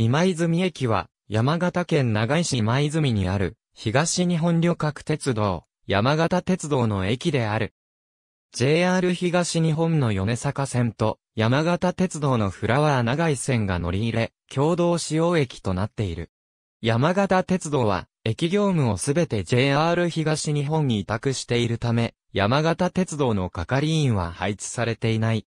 今泉駅は、山形県長井市今泉にある、東日本旅客鉄道、山形鉄道の駅である。JR 東日本の米坂線と、山形鉄道のフラワー長井線が乗り入れ、共同使用駅となっている。山形鉄道は、駅業務をすべて JR 東日本に委託しているため、山形鉄道の係員は配置されていない。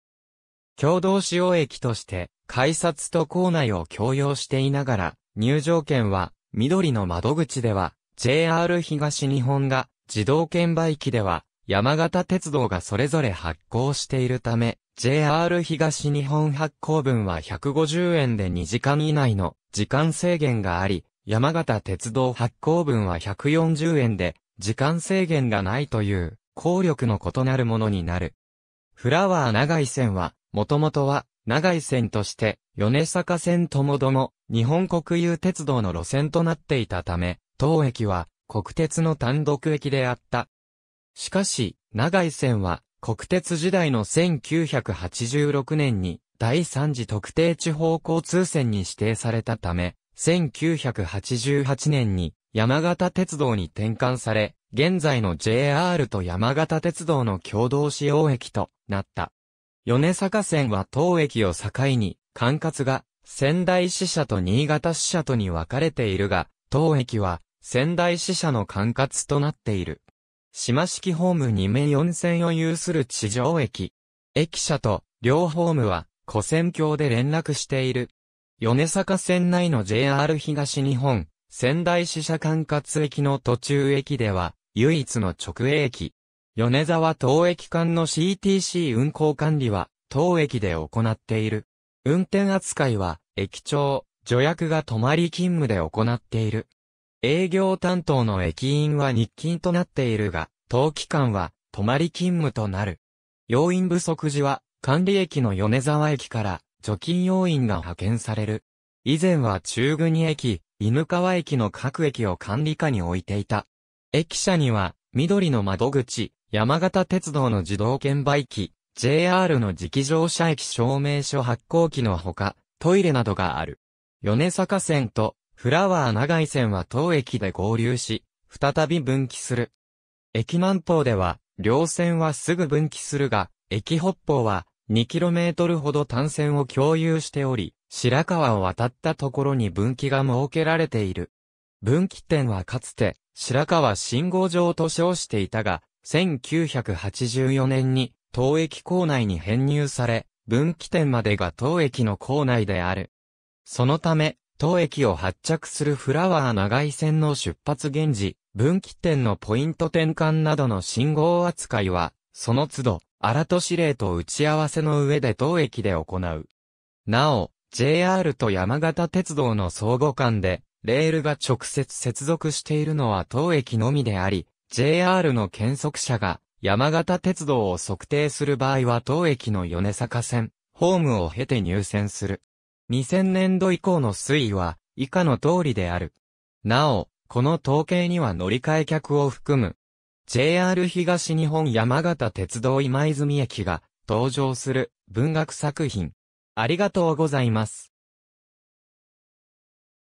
共同使用駅として、改札と構内を共用していながら、入場券は、緑の窓口では、JR 東日本が、自動券売機では、山形鉄道がそれぞれ発行しているため、JR 東日本発行分は150円で2時間以内の時間制限があり、山形鉄道発行分は140円で時間制限がないという効力の異なるものになる。フラワー長井線は、もともとは長井線として、米坂線ともども日本国有鉄道の路線となっていたため、当駅は国鉄の単独駅であった。しかし、長井線は、国鉄時代の1986年に、第3次特定地方交通線に指定されたため、1988年に山形鉄道に転換され、現在の JR と山形鉄道の共同使用駅となった。米坂線は当駅を境に、管轄が仙台支社と新潟支社とに分かれているが、当駅は仙台支社の管轄となっている。島式ホーム2面4線を有する地上駅。駅舎と両ホームは古線橋で連絡している。米坂線内の JR 東日本、仙台支社管轄駅の途中駅では、唯一の直営駅。米沢東駅間の CTC 運行管理は、当駅で行っている。運転扱いは、駅長、助役が泊まり勤務で行っている。営業担当の駅員は日勤となっているが、当期間は泊まり勤務となる。要員不足時は、管理駅の米沢駅から除菌要員が派遣される。以前は中国駅、犬川駅の各駅を管理下に置いていた。駅舎には、緑の窓口、山形鉄道の自動券売機、JR の直乗車駅証明書発行機のほか、トイレなどがある。米坂線とフラワー長井線は当駅で合流し、再び分岐する。駅南方では、両線はすぐ分岐するが、駅北方は 2km ほど単線を共有しており、白川を渡ったところに分岐が設けられている。分岐点はかつて、白川信号場と称していたが、1984年に、当駅構内に編入され、分岐点までが当駅の構内である。そのため、当駅を発着するフラワー長井線の出発現時、分岐点のポイント転換などの信号扱いは、その都度、荒都市令と打ち合わせの上で当駅で行う。なお、JR と山形鉄道の相互間で、レールが直接接続しているのは当駅のみであり、JR の検測者が山形鉄道を測定する場合は当駅の米坂線、ホームを経て入線する。2000年度以降の推移は以下の通りである。なお、この統計には乗り換え客を含む JR 東日本山形鉄道今泉駅が登場する文学作品。ありがとうございます。